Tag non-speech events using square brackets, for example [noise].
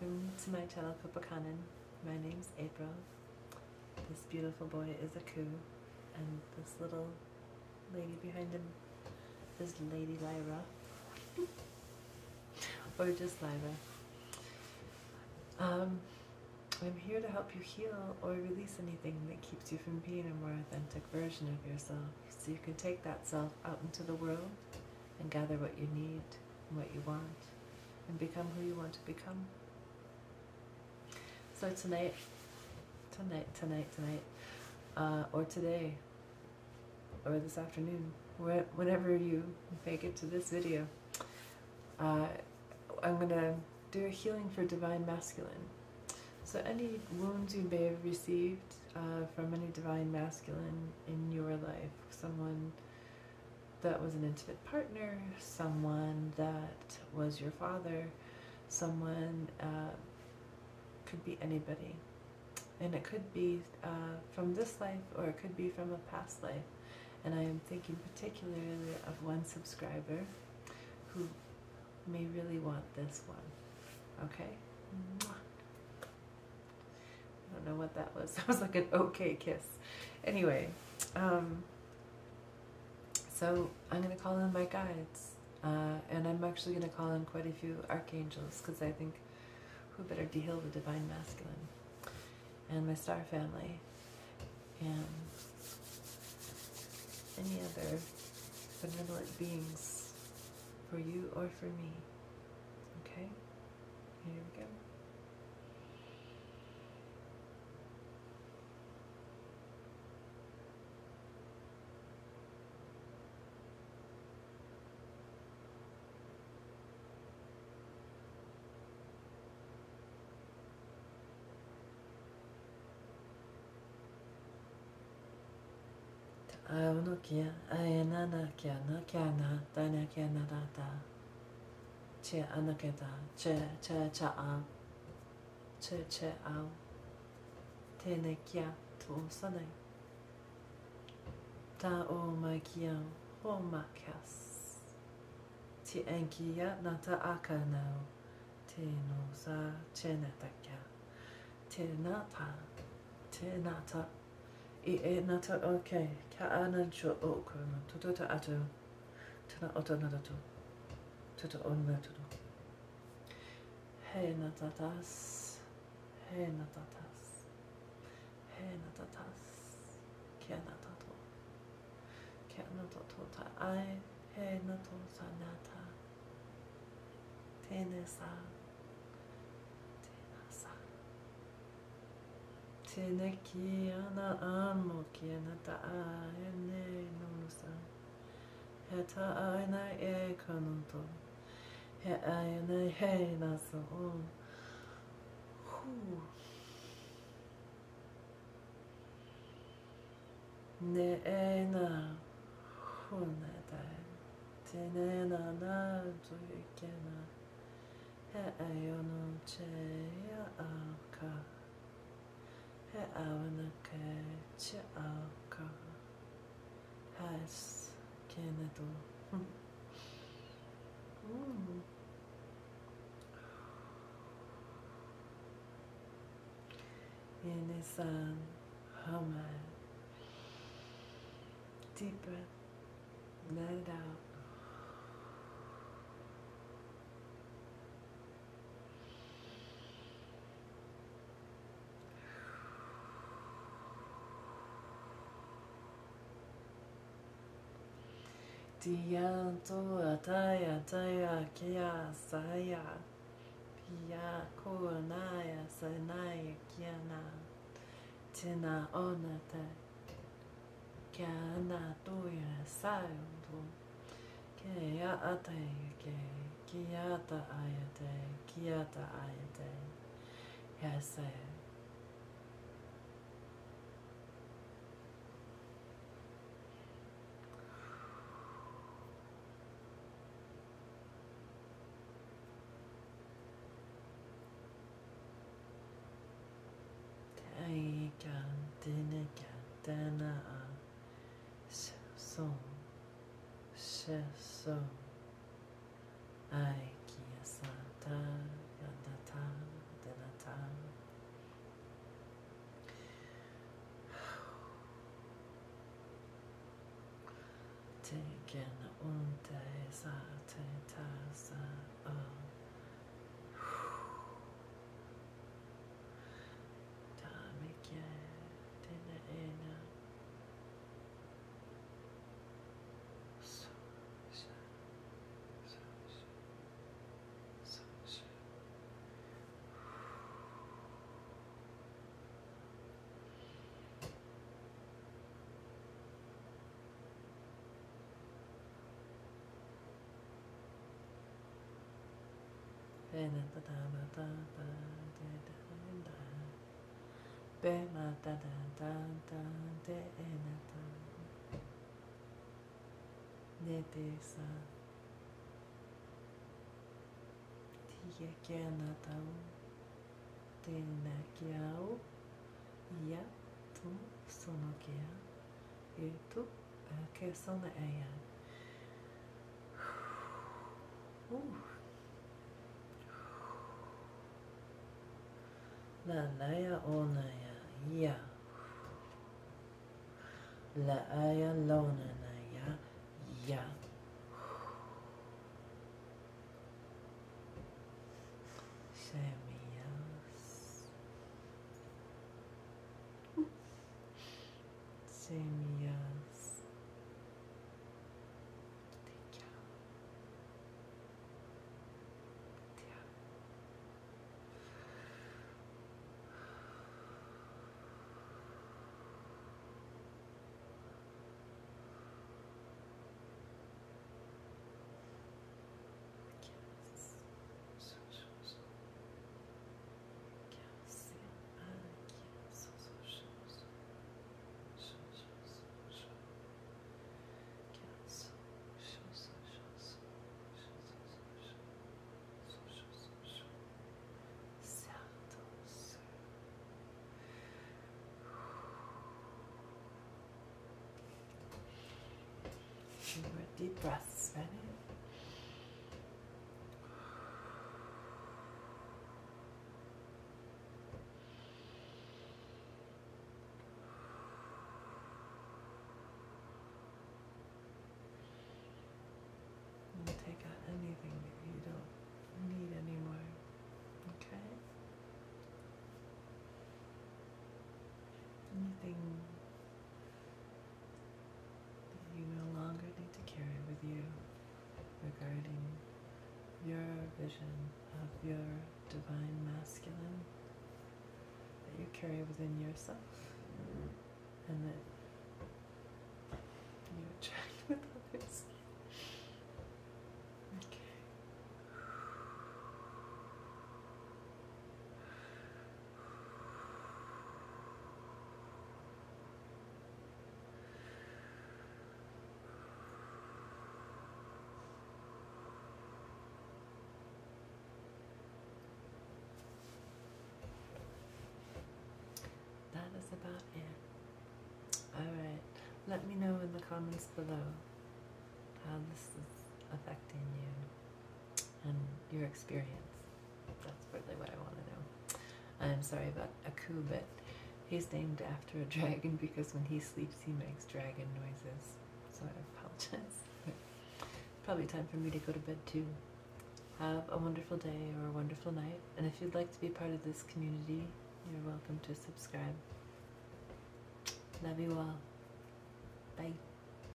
welcome to my channel Kópakonan. My name's April. This beautiful boy is a Aku, and this little lady behind him is Lady Lyra. [laughs] or just Lyra. Um, I'm here to help you heal or release anything that keeps you from being a more authentic version of yourself so you can take that self out into the world and gather what you need and what you want and become who you want to become. So tonight, tonight, tonight, tonight, uh, or today, or this afternoon, whenever you make it to this video, uh, I'm going to do a healing for Divine Masculine. So any wounds you may have received uh, from any Divine Masculine in your life, someone that was an intimate partner, someone that was your father, someone uh, could be anybody. And it could be uh, from this life or it could be from a past life. And I am thinking particularly of one subscriber who may really want this one. Okay? I don't know what that was. [laughs] That was like an okay kiss. Anyway, um, so I'm going to call in my guides. Uh, and I'm actually going to call in quite a few archangels because I think who better to heal the divine masculine and my star family and any other benevolent beings for you or for me. Okay? Here we go. a ono kia, a e nana kia na kia na, tāna kia na rā tā, che ana kia tā, che, che, cha a, che, che a, tēne kia tō sanai. Tā o mai kia hō mā ti enki ia nā tā aka nāu, tēnō sā, che nā tā kia, tēnā tā, tēnā tā, i e na ta o ke, kia ana jo o ukurama, toto ta ato, tana o ta nadato, toto o nga tato. Hei na ta hei na ta hei na ta kia na ta to, kia na ta to ta ai, hei na to sa nata, tene sa, tene sa, Tene ki ana amo ki anata ae ne nunusa. He ta'ae na e kanonto He ae na he naso. o Ne e na hunada. Tenena na tuikena. He ayono cheya aka. Na tui kena. He aiono che ya a ka. He awana ke che au ka has kenedo. Mm. Ine-san, hama. Deep breath, let it out. ディアントアタヤタヤケヤサヤピヤコアナヤサナヤキヤナテナオナタキャナトヤサヨドケヤアタヤケキヤタアヤテキヤタアヤテヤサヤ kendini kendine Şefson Şefson Aiki yasata Yandata Denata Taken day, Sa Tata Sa Oh sa. Tia ke ana tau. Tēnā ki au. Ia tu sono ki a. E tu uh, ke sona e a. Uh. La laia ona ia. Ia. La aia lona na ia. Ia. Semias. Semias. Tia. Tia. Yes. So, so, so. Yes. Ah, yes. So, so, so, so. So, so, so, so. Yes. So, so, so, so. So, so, so, so. So, so, so, so. Certo, so. Few more deep breaths. Ready? And take out anything that you don't need anymore. Okay? Anything that you no longer need to carry with you regarding your vision of your divine masculine that you carry within yourself and that you attract with others. Okay. That is about it. Alright, let me know in the comments below how this is affecting you and your experience. That's really what I want to know. I'm sorry about Aku, but he's named after a dragon because when he sleeps he makes dragon noises. So I apologize. [laughs] Probably time for me to go to bed too. Have a wonderful day or a wonderful night. And if you'd like to be part of this community, you're welcome to subscribe. Love you all. Bye.